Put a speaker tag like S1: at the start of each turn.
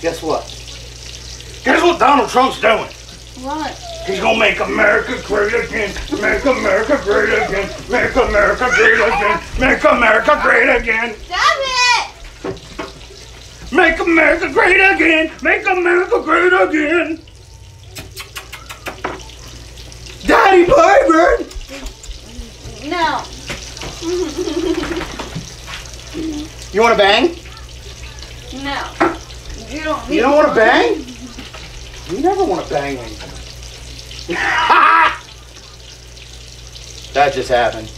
S1: Guess what? Guess what Donald Trump's doing?
S2: What?
S1: He's gonna make America great again. Make America great again. Make America great again. Make America great again.
S2: Stop it!
S1: Make America great again. Make America great again. Daddy Bird.
S2: No.
S1: You want to bang?
S2: No. You don't,
S1: you don't want to bang? You never want to bang me. that just happened.